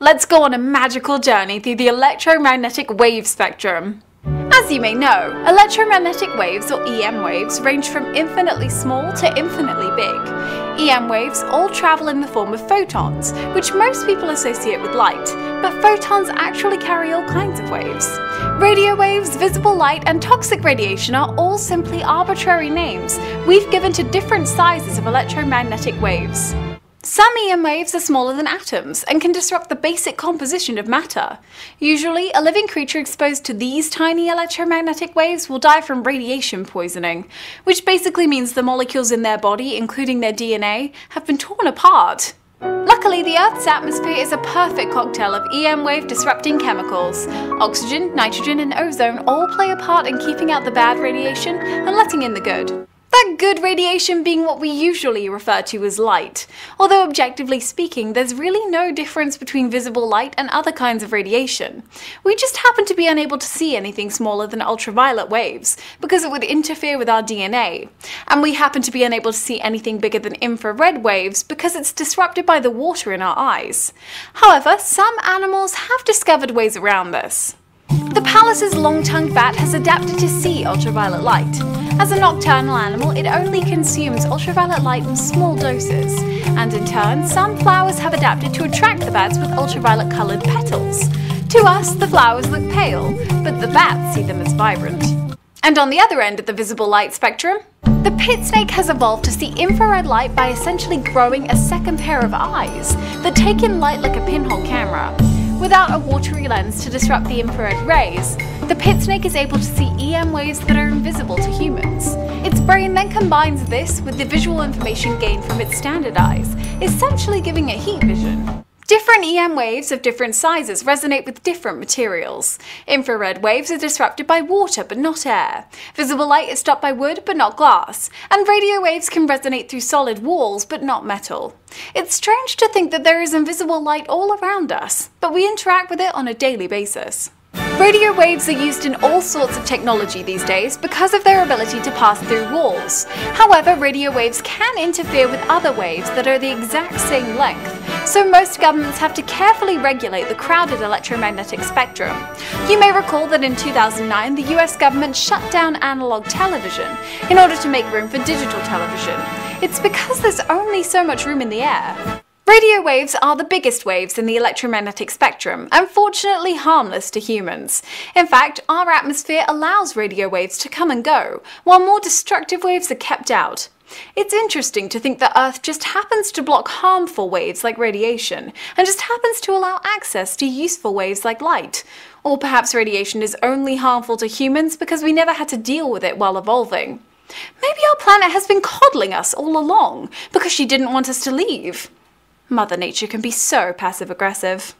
Let's go on a magical journey through the electromagnetic wave spectrum. As you may know, electromagnetic waves or EM waves range from infinitely small to infinitely big. EM waves all travel in the form of photons, which most people associate with light, but photons actually carry all kinds of waves. Radio waves, visible light, and toxic radiation are all simply arbitrary names we've given to different sizes of electromagnetic waves. Some EM waves are smaller than atoms and can disrupt the basic composition of matter. Usually, a living creature exposed to these tiny electromagnetic waves will die from radiation poisoning, which basically means the molecules in their body, including their DNA, have been torn apart. Luckily, the Earth's atmosphere is a perfect cocktail of EM wave disrupting chemicals. Oxygen, nitrogen, and ozone all play a part in keeping out the bad radiation and letting in the good. That good radiation being what we usually refer to as light. Although objectively speaking, there's really no difference between visible light and other kinds of radiation. We just happen to be unable to see anything smaller than ultraviolet waves, because it would interfere with our DNA. And we happen to be unable to see anything bigger than infrared waves because it's disrupted by the water in our eyes. However, some animals have discovered ways around this. The Pallas's long-tongued bat has adapted to see ultraviolet light. As a nocturnal animal, it only consumes ultraviolet light in small doses, and in turn, some flowers have adapted to attract the bats with ultraviolet coloured petals. To us, the flowers look pale, but the bats see them as vibrant. And on the other end of the visible light spectrum, the pit snake has evolved to see infrared light by essentially growing a second pair of eyes that take in light like a pinhole camera. Without a watery lens to disrupt the infrared rays, the pit snake is able to see EM waves that are invisible to humans. Its brain then combines this with the visual information gained from its standard eyes, essentially giving it heat vision. Different EM waves of different sizes resonate with different materials. Infrared waves are disrupted by water but not air. Visible light is stopped by wood but not glass. And radio waves can resonate through solid walls but not metal. It's strange to think that there is invisible light all around us, but we interact with it on a daily basis. Radio waves are used in all sorts of technology these days because of their ability to pass through walls. However, radio waves can interfere with other waves that are the exact same length, so most governments have to carefully regulate the crowded electromagnetic spectrum. You may recall that in 2009 the US government shut down analog television in order to make room for digital television. It's because there's only so much room in the air. Radio waves are the biggest waves in the electromagnetic spectrum and fortunately harmless to humans. In fact, our atmosphere allows radio waves to come and go, while more destructive waves are kept out. It's interesting to think that Earth just happens to block harmful waves like radiation, and just happens to allow access to useful waves like light. Or perhaps radiation is only harmful to humans because we never had to deal with it while evolving. Maybe our planet has been coddling us all along because she didn't want us to leave. Mother Nature can be so passive aggressive.